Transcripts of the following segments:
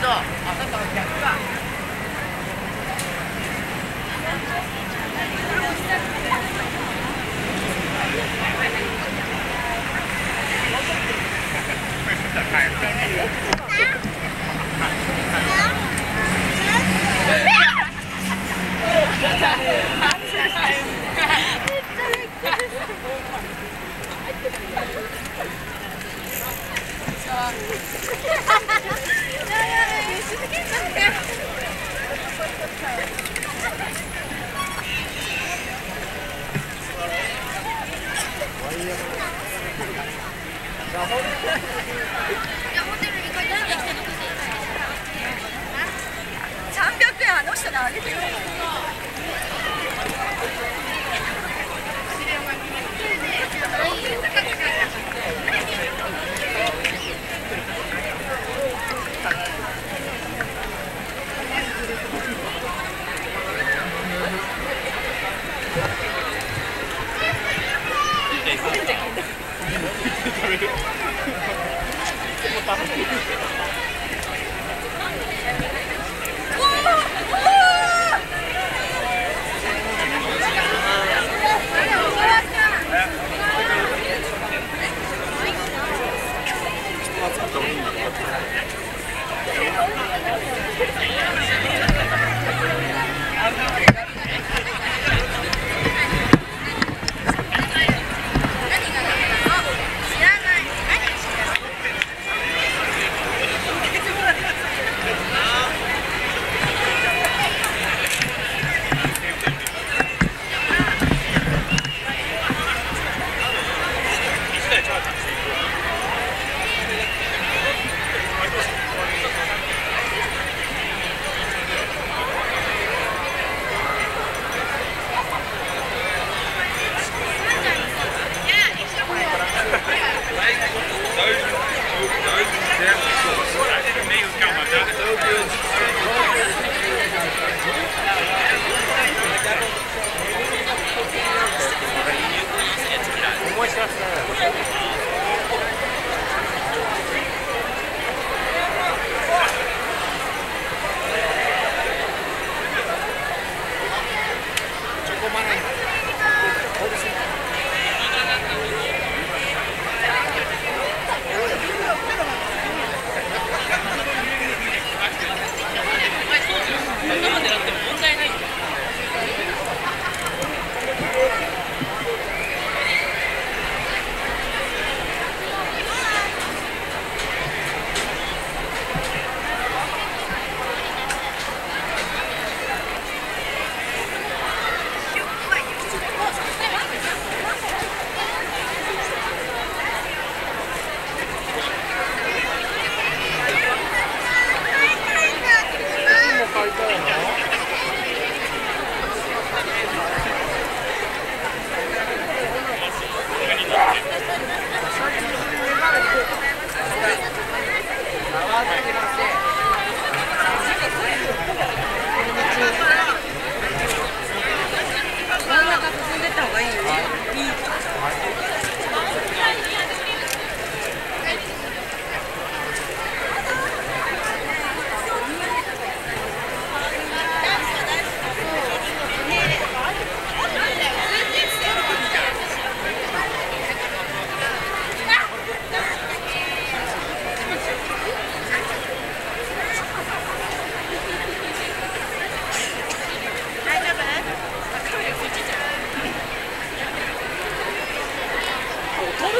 どあなたは逆だ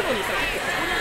のにさ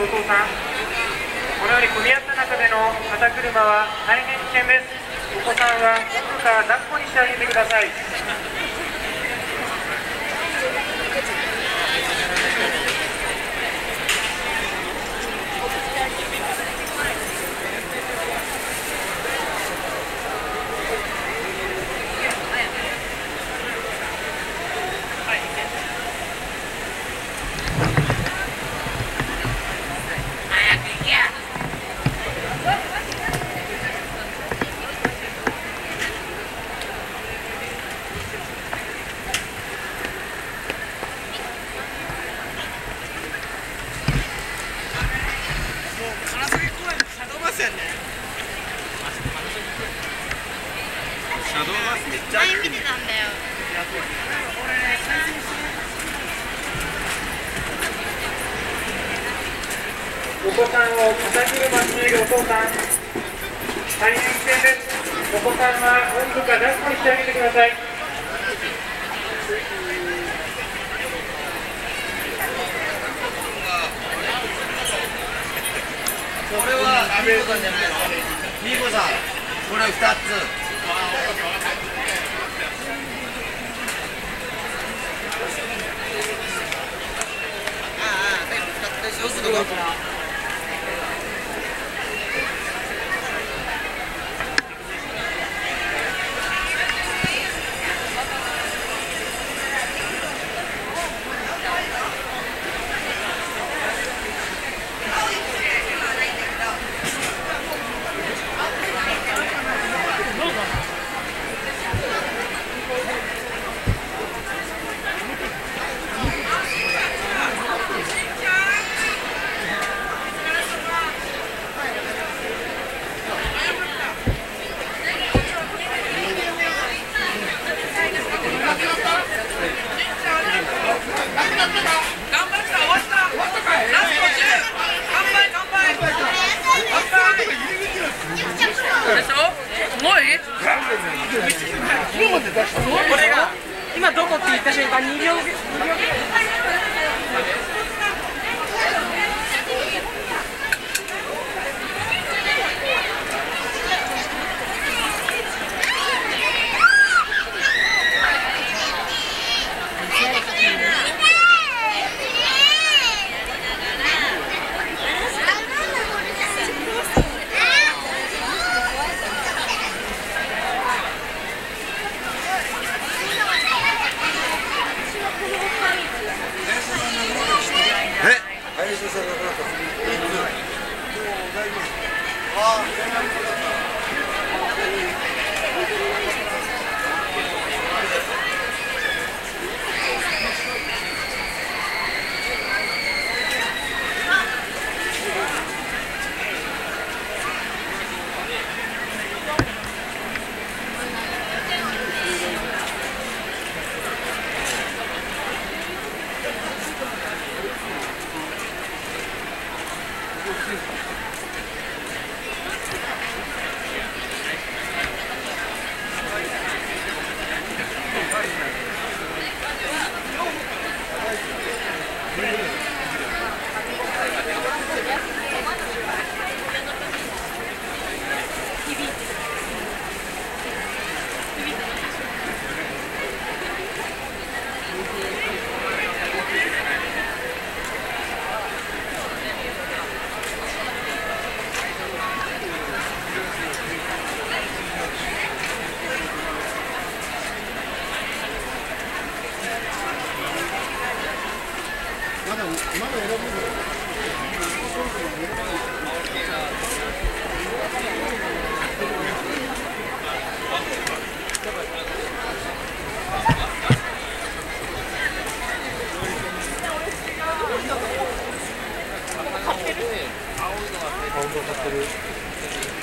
上皇さんこのように混み合った中での肩車は大変危険です。お子さんは奥から抱っこにしてあげてください。めっちゃ見てたんだよお子さんを肩車しているお父さん大変危険です。お子さんは奥から抱っこしてあげてください。これはミーコさんじゃないのミーコさん。これ二つああ全部使ってしょすぐどうぞ Yeah. だのだ選てる。